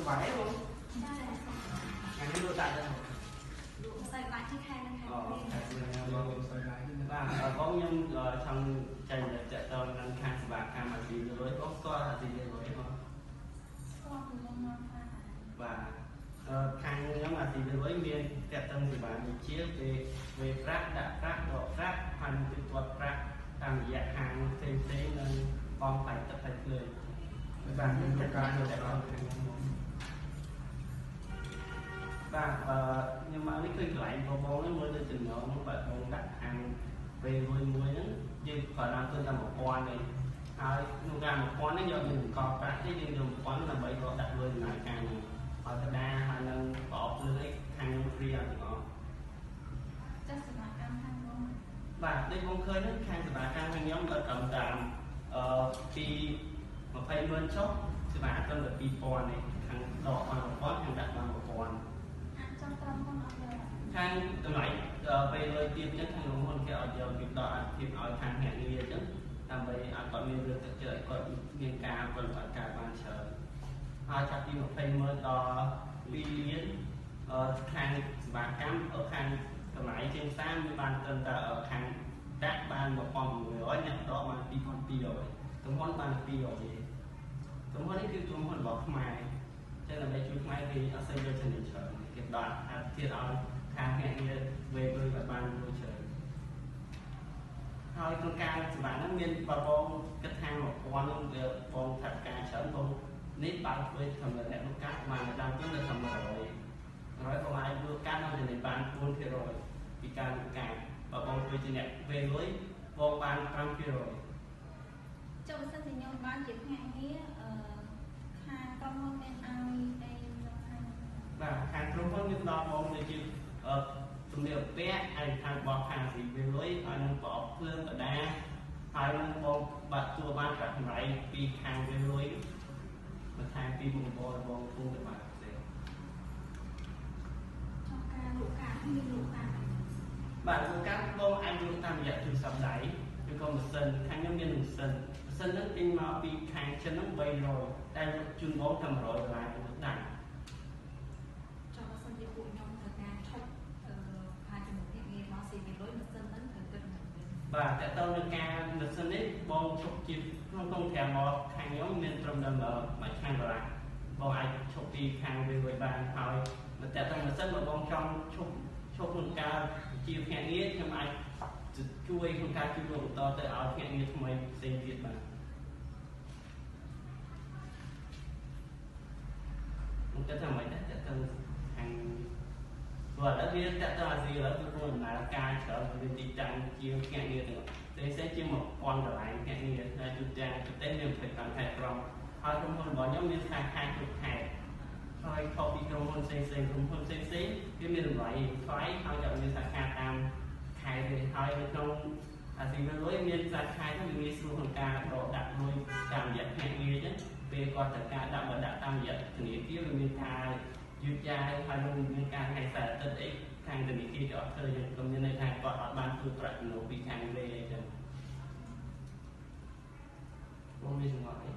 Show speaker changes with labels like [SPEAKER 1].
[SPEAKER 1] សុបាយទេបង
[SPEAKER 2] ចា
[SPEAKER 1] ថ្ងៃនេះលក់ដាក់ទៅ
[SPEAKER 2] លក់សាច់បាក់ទីខែនឹងខែ
[SPEAKER 1] អូ
[SPEAKER 2] នេះ
[SPEAKER 1] តែស្មានប
[SPEAKER 3] បង
[SPEAKER 1] ង
[SPEAKER 3] សើឡាយគឺ
[SPEAKER 1] បាទបងខ្ញុំចង់ចាញ់តែតទៅនឹងខាងសេវាកម្មអាស៊ីលុយបងស្គាល់អាស៊ីលុយបង
[SPEAKER 2] ស្គាល់ពីមុនមកថា
[SPEAKER 1] បាទអឺខាងខ្ញុំអាស៊ីលុយមានតទៅសេវាដូចជាពេលវេប្រាក់ដាក់ប្រាក់ដកប្រាក់ហើយនឹងទូទាត់ប្រាក់តាមរយៈខាងផ្សេងផ្សេងៗនិងបងផ្នែកទឹកផ្នែកភ្លើង
[SPEAKER 3] បាទមានប្រការទៅដល់ខាងខ្ញុំ
[SPEAKER 1] បាទអឺខ្ញុំមកនេះឃើញកន្លែងបងបងហ្នឹងមើលទៅចំណងបាទបងដាក់ខាងពេលមួយមួយហ្នឹងយើងគ្រាន់តែឃើញតែ1000ទេហើយក្នុងការ1000ហ្នឹងយកទៅបង្កប់ប្រាក់ទេយើងយក1000ដើម្បីរកដាក់លុយដំណើរការហ្នឹងហើយកដាហើយនឹងប្រអប់លឿនអីខាងខ្ញុំព្រីអត់ទាំងអស់
[SPEAKER 2] ចាស់សមកម្មខាងបង
[SPEAKER 1] បាទដូចបងឃើញហ្នឹងខាងសេវាកម្មខាងខ្ញុំដល់ត្រឹមតាមអឺពី 20ម៉ឺនចុះសេវាត្រឹមតែ2000ទេខាងដកបាន1000ខាងដាក់បាន1000
[SPEAKER 2] អាចចង់ត្រឹមផងអត់ទេ
[SPEAKER 1] ខាងតម្លៃពេលលុយទៀតអញ្ចឹងខាងក្រុមហ៊ុនគេអត់យកពីដកអាជីពឲ្យខាងអ្នកងារអញ្ចឹងដើម្បីឲ្យគាត់មានរឿងទឹកចិត្តឲ្យគាត់មានការប្រតិបត្តិការបានច្រើនហើយចាប់ពី20ម៉ឺនដល់2លានអឺខាងសេវាកម្មអឺខាងតម្លៃជាងផ្សារមានបានត្រឹមតែខាងដាក់បាន1600អ្នកដកបាន2200 ក្រុមហ៊ុនបាន200ទេក្រុមហ៊ុននេះគឺក្រុមហ៊ុនរបស់ខ្មែរចឹងដើម្បីជួយខ្មែរគេអត់សូវយកចំណេញច្រើនគេដកអាទៀតឲ្យខាងអ្នកងារវេលុយបានបានលុយច្រើនហើយក្នុងការសម្រាប់ហ្នឹងមានបបងគិតថា1000ហ្នឹងវាបងថាការច្រើនបងនេះបើធ្វើធម្មតាអ្នកលោកកាត់បានដល់ទៅនៅធម្មតា100 100បងអាចលក់កាត់ដល់ចំណេញបាន4%ពីការលក់កាត់បើបងធ្វើជាអ្នកវេលុយបងបាន5%
[SPEAKER 2] ចុះបើសិនជាខ្ញុំបានជាភ្នាក់ងារអឺខាងក្រុមហ៊ុនមានឲ្យអីក្នុងខាង
[SPEAKER 1] បាទខាងក្រុមហ៊ុនមានដល់បងដូចជាអឺទំនាបពាក់ហើយខាងបោះខាងស៊ីវាលុយហើយនឹងប្រអប់ភ្លើងកដាហើយនឹងបងបាត់ជួបានប្រាក់កម្រៃពីខាងវាលុយមួយខែពីបងបងបងគូទៅបាទផ្សេង
[SPEAKER 2] ចង់ការលក់កាមានលក់កា
[SPEAKER 1] បាទលោកកាបងអាចលក់តាមរយៈទូរស័ព្ទដៃឬ ក៏ម៉ាស៊ីនខាងខ្ញុំមានម៉ាស៊ីនម៉ាស៊ីនហ្នឹងទិញមកពីខាងចិនហ្នឹង300តែជូនបងតែ100ដុល្លារទៅដៃ
[SPEAKER 4] ចង់បើសិនជាពួកខ្ញុំត្រូវការឈប់អឺផាជាមួយភ្នាក់ងារមកស៊ីពីលុយម៉ាស៊ីនហ្នឹងត្រូវគិតមិនវិញ
[SPEAKER 1] បាទតើតើនឹងការម៉ាស៊ីននេះបងឈប់ជាក្នុងក្នុងត្រាំមកខាងខ្ញុំមានត្រឹមតែមួយឆ្នាំកន្លះបងអាចឈប់ពីខាងវាវិញបានហើយមកតើតើម៉ាស៊ីនបើបងចង់ឈប់ឈប់ក្នុងការជាភ្នាក់ងារខ្ញុំអាច ជួយក្នុងការជួយបន្តទៅឲ្យភ្នាក់ងារថ្មីផ្សេងទៀតបាទខ្ញុំគិតថាមិនដែរតើតើខាងព្រោះឥឡូវវាតើតើអាស៊ីឥឡូវគឺធ្វើដំណើរការច្រើនវាទីតាំងជាភ្នាក់ងារទាំងផ្សេងផ្សេងជាង1000កន្លែងភ្នាក់ងារដែលទូទាំងប្រទេសមាន25ខេត្តក្រុងហើយក្រុមហ៊ុនរបស់ខ្ញុំមានសាខាគ្រប់ខេត្តហើយខុសពីក្រុមហ៊ុនផ្សេងផ្សេងក្រុមហ៊ុនផ្សេងផ្សេងវាមានតម្លៃថ្លៃហើយតែមានសាខាតាមខេត្តទេហើ យនៅក្នុងអាស៊ីវិលុយមានសាខាហ្នឹងវាងាយស្រួលក្នុងការដកដាក់លុយតាមរយៈភ្នាក់ងារអញ្ចឹងពេលគាត់ត្រូវការដាក់មកដាក់តាមរយៈធនាគារវាមានការយឺតយ៉ាវហើយនឹងមានការហៅសារអាទិត្យអីខាងធនាគារគេអត់ធ្វើយ៉ាងក៏មានន័យថាគាត់អត់បានទូប្រាក់ចំណូលពីខាងលេអីចឹងបងមានសម្ងាត់អី